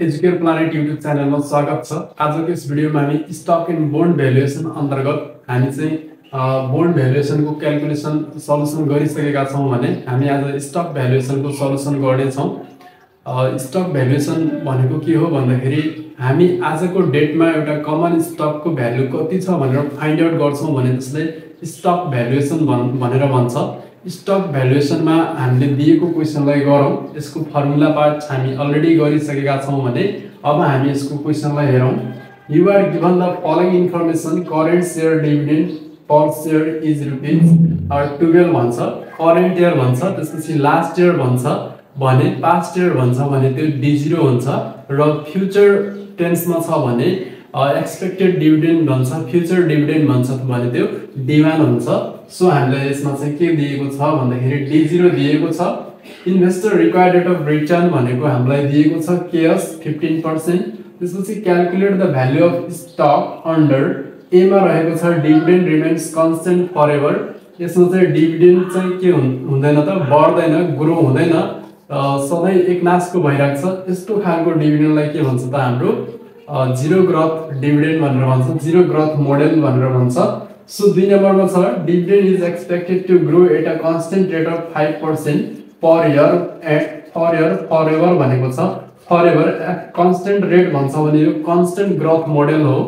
Educare planet YouTube च्यानलमा स्वागत छ। आजको यस भिडियोमा हामी स्टक एन्ड बोन्ड भ्यालुएसन अन्तर्गत हामी चाहिँ बोन्ड भ्यालुएसनको क्यालकुलेसन सल्युसन गरिसकेका छौँ भने हामी आज स्टक भ्यालुएसनको सल्युसन गर्नेछौँ। स्टक भ्यालुएसन भनेको के हो भन्दाखेरि हामी आजको डेटमा एउटा कमन स्टकको भ्यालु कति छ भनेर फाइन्ड आउट गर्छौँ भने त्यसलाई स्टक भ्यालुएसन भन् भनेर भन्छ। स्टक भ्यालुएसनमा हामीले दिएको क्वेसनलाई गरौँ। यसको फर्मुला पार्ट हामी अलरेडी गरिसकेका छौँ भने अब हामी यसको क्वेसनलाई हेरौँ। You're given the following information current share dividend per share is rupees twelve भन्छ। करेन्ट इयर भन्छ त्यसपछि लास्ट इयर भन्छ भने पास्ट इयर भन्छ भने त्यो डी जिरो हुन्छ र फ्युचर टेन्समा छ भने एक्सपेक्टेड डिभिडेन्ड भन्छ फ्युचर डिभिडेन्ड भन्छ भने त्यो डिमान्ड हुन्छ। सो हामीलाई यसमा चाहिँ के दिएको छ भन्दाखेरि डी जिरो दिएको छ। Investor required rate of return भनेको हामीलाई दिएको छ केएस फिफ्टिन पर्सेन्ट त्यसपछि calculate the value of stock under एमा रहेको छ dividend remains constant forever यसमा चाहिँ डिभिडेन्ड चाहिँ के हुँदैन त बढ्दैन ग्रो हुँदैन। सधैँ एक नाशको भइरहेको छ। यस्तो खालको डिभिडेन्डलाई के भन्छ त हाम्रो जिरो ग्रोथ डिभिडेन्ड भनेर भन्छ जिरो ग्रोथ मोडेल भनेर भन्छ। सो दुई नम्बरमा छ dividend is expected to grow at a constant rate of five percent per year at for year forever भनेको छ। फर एभर कन्सटेन्ट रेट भन्छ भने यो कन्सटेन्ट ग्रोथ मोडेल हो।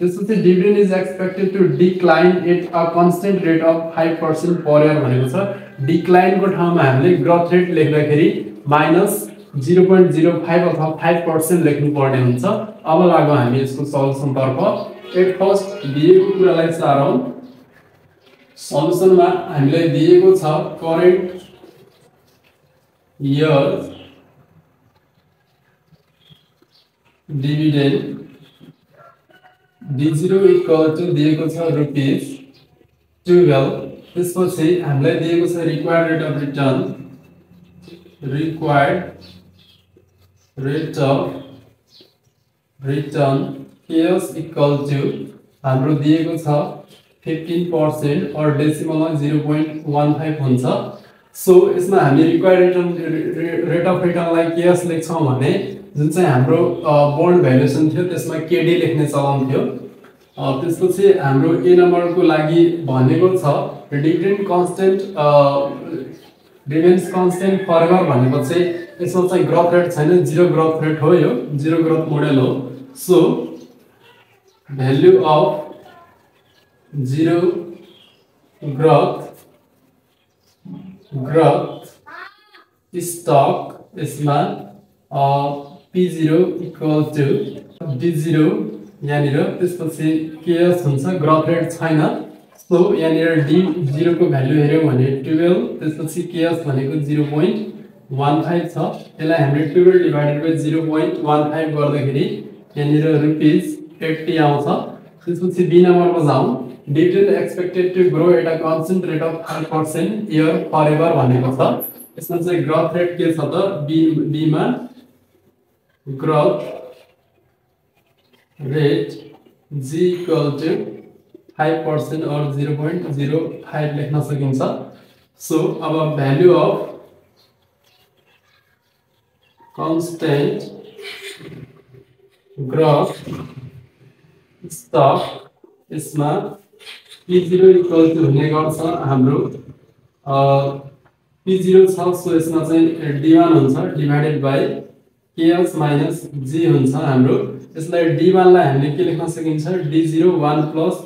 त्यसपछि dividend is expected to decline at a constant rate of five percent per year भनेको छ। डिक्लाइनको ठाउँमा हामीले ग्रोथ रेट लेख्दाखेरि minus zero point zero five अथवा फाइभ पर्सेन्ट लेख्नुपर्ने हुन्छ। अब लागौँ हामी यसको सल्युसनतर्फ। एट फर्स्ट दिएको कुरालाई सारौँ। सल्युसनमा हामीलाई दिएको छ current year dividend D zero equal to दिएको छ रुपिस टुवेल्भ त्यसपछि हामीलाई दिएको छ required rate of return required rate return KS equal to हाम्रो दिएको छ फिफ्टिन पर्सेन्ट अर डेसिमलमा जिरो पोइन्ट वान फाइभ हुन्छ। सो यसमा हामी रिक्वायर्ड रिटर्न रेट अफ रिटर्नलाई केएस लेख्छौँ भने जुन चाहिँ हाम्रो बोन्ड भ्यालुएसन थियो त्यसमा केडी लेख्ने चलन थियो। त्यसपछि हाम्रो ए नम्बरको लागि भनेको छ dividend constant dividends constant forever भनेको चाहिँ यसमा चाहिँ ग्रोथ रेट छैन जिरो ग्रोथ रेट हो यो जिरो ग्रोथ मोडल हो। So value of zero growth growth stock यसमा P zero equal to D zero यहाँनिर त्यसपछि केएस हुन्छ ग्रोथ रेट छैन। सो यहाँनिर डी जिरोको भ्यालु हेऱ्यौँ भने टुवेल्भ त्यसपछि केएस भनेको जिरो पोइन्ट वान फाइभ छ। यसलाई हामीले twelve divided by zero point one five गर्दाखेरि यहाँनिर रुपिज एट्टी आउँछ। त्यसपछि बी नम्बरमा जाउँ। Dividend expected to grow at a constant rate of five percent year forever भनेको छ। यसमा चाहिँ ग्रोथ रेट के छ त? बी बीमा growth rate G equal to five percent or zero point zero five लेख्न सकिन्छ। सो अब value of constant growth stock यसमा पी जिरो इक्वल टु हुने गर्छ हाम्रो पी जिरो छ सो यसमा चाहिँ डी वान हुन्छ divided by KS minus G हुन्छ हाम्रो। यसलाई डी वानलाई हामीले के लेख्न सकिन्छ? D zero one plus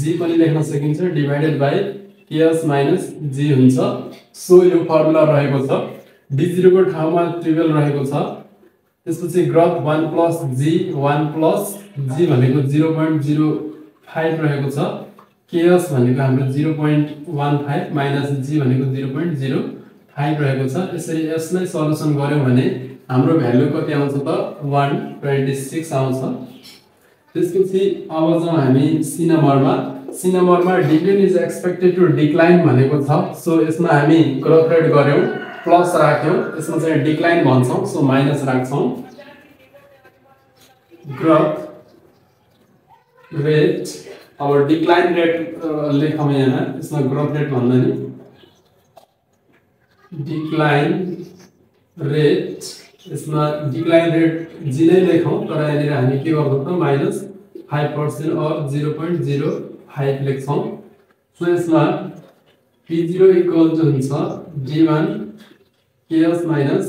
G पनि लेख्न सकिन्छ divided by KS minus G हुन्छ। सो यो फर्मुला रहेको छ। डी जिरोको ठाउँमा ट्रिबल रहेको छ त्यसपछि growth one plus G one plus G भनेको जिरो पोइन्ट जिरो फाइभ रहेको छ। केएस भनेको हाम्रो zero point one five minus G भनेको जिरो पोइन्ट जिरो फाइभ रहेको छ। यसरी यसलाई सल्युसन गऱ्यौँ भने हाम्रो भ्यालु कति आउँछ त? वान ट्वेन्टी सिक्स आउँछ। त्यसपछि अब जाउँ हामी सी नम्बरमा सी नम्बरमा dividend is expected to decline भनेको छ। सो यसमा हामी रेट गऱ्यौँ। प्लस राख्यौँ यसमा चाहिँ डिक्लाइन भन्छौँ सो माइनस राख्छौँ ग्रोथ रेट अब डिक्लाइन रेट लेखौँ यहाँ यसमा ग्रोथ रेट भन्दा नि डिक्लाइन रेट यसमा डिक्लाइन रेट जी नै लेखौँ तर यहाँनिर हामी के गर्छौँ त minus five percent or zero point zero five लेख्छौँ सो यसमा पी जिरो इक्वल टु हुन्छ D one KS minus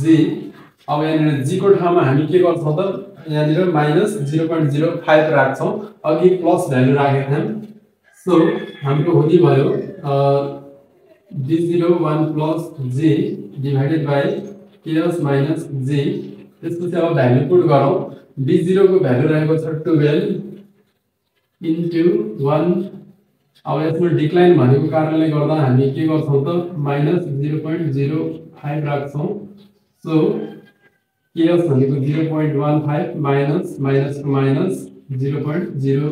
G अब यहाँनिर जीको ठाउँमा हामी के गर्छौँ minus zero point zero five राख्छौँ। अघि प्लस भ्यालु राखेको थियौँ सो हाम्रो हुने भयो D zero one plus G divided by KS minus G त्यसपछि अब भ्यालु पुट गरौँ। डी जिरोको भ्यालु रहेको छ टुवेल्भ इन्टु वान अब यसमा डिक्लाइन भनेको कारणले गर्दा हामी के गर्छौँ त minus zero point zero five राख्छौँ सो केएस भनेको zero point one five minus माइनसको minus zero point zero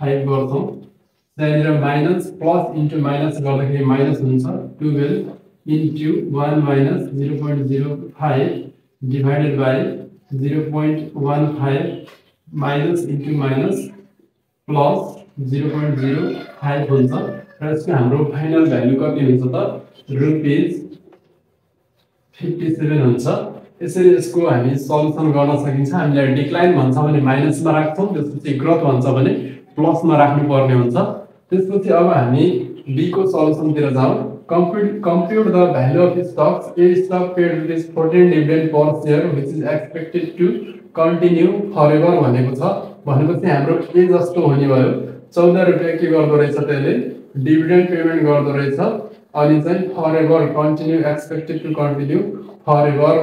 five गर्छौँ त्यहाँनिर माइनस प्लस इन्टु माइनस गर्दाखेरि माइनस हुन्छ twelve into one minus zero point zero five divided by zero point one five minus into minus plus zero point zero five हुन्छ। र यसको हाम्रो final value कति हुन्छ त? रुपिज फिफ्टी सेभेन हुन्छ। यसरी यसको हामी सल्युसन गर्न सकिन्छ। हामीलाई डिक्लाइन भन्छ भने माइनसमा राख्छौँ। त्यसपछि ग्रोथ भन्छ भने प्लसमा राख्नुपर्ने हुन्छ। त्यसपछि अब हामी बीको सल्युसनतिर जाउँ। Compute the value of stocks a stock paid rupees fourteen dividend per share which is expected to forever भनेको छ। भनेपछि हाम्रो ए जस्तो हुने भयो। चौध रुपियाँ के गर्दो रहेछ त्यसले? डिभिडेन्ड पेमेन्ट गर्दो रहेछ। अनि चाहिँ forever continue expected to continue forever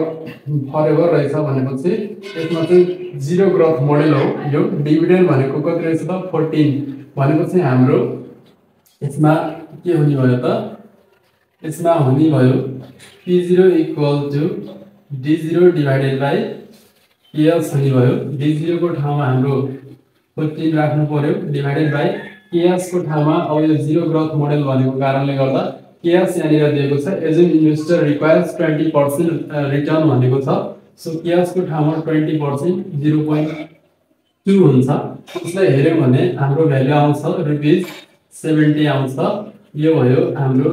forever रहेछ भनेपछि यसमा चाहिँ जिरो ग्रोथ मोडल हो। यो डिभिडेन्ड भनेको कति रहेछ त? फोर्टिन भनेपछि हाम्रो यसमा के हुने भयो त? यसमा हुने भयो P zero equal to D zero divided by KS हुने भयो डी जिरोको ठाउँमा हाम्रो फोर्टिन राख्नु पर्यो। डिभाइडेड बाई केएसको ठाउँमा अब यो जिरो ग्रोथ मोडल भनेको कारणले गर्दा केएस यहाँनिर दिएको छ। As an investor requires twenty percent return भनेको छ। सो केएसको ठाउँमा twenty percent zero point two हुन्छ। उसलाई हेऱ्यौँ भने हाम्रो भ्यालु आउँछ रुपिज सेभेन्टी आउँछ। यो भयो हाम्रो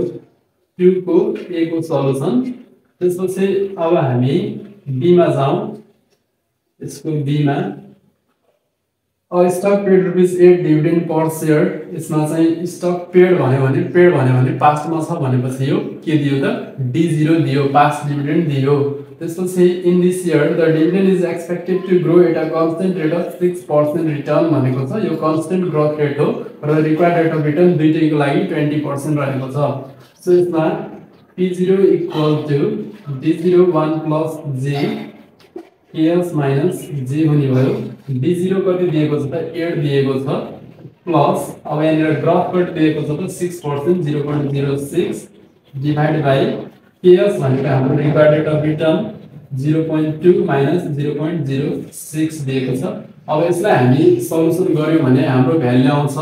टुको एको सल्युसन त्यसपछि अब हामी बीमा जाउँ। यसको बीमा stock paid rupees eight dividend per share यसमा चाहिँ स्टक पेड भन्यो भने पेड भन्यो भने पास्टमा छ भनेपछि यो के दियो त? डी जिरो दियो पास्ट डिभिडेन्ड दियो। त्यसपछि in this year the dividend is expected to grow at a constant rate of six percent return भनेको छ। यो कन्सटेन्ट ग्रोथ रेट हो र रिक्वायर्ड रेट अफ रिटर्न दुइटैको लागि ट्वेन्टी पर्सेन्ट रहेको छ। सो यसमा P zero equal to D zero one plus G KS minus G हुने भयो। डी जिरो कति दिएको छ त? प्लस अब यहाँनिर ग्रफ कट दिएको छ six percent zero point zero six divide by KS भनेको हाम्रो of return zero point two minus zero point zero six दिएको अब यसलाई हामी सल्युसन गऱ्यौँ भने हाम्रो भ्यालु आउँछ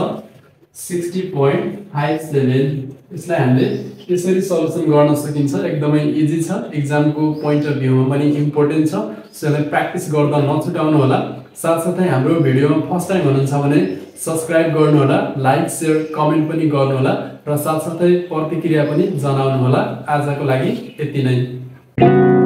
सिक्सटी पोइन्ट फाइभ सेभेन यसलाई हामीले यसरी सल्युसन गर्न सकिन्छ एकदमै इजी छ। इक्जामको पोइन्ट अफ भ्यूमा पनि इम्पोर्टेन्ट छ। सो यसलाई प्र्याक्टिस गर्दा नछुटाउनु होला। साथसाथै हाम्रो भिडियोमा फर्स्ट टाइम हुनुहुन्छ भने सब्सक्राइब गर्नुहोला लाइक सेयर कमेन्ट पनि गर्नुहोला र साथसाथै प्रतिक्रिया पनि जनाउनुहोला आजको लागि यति नै।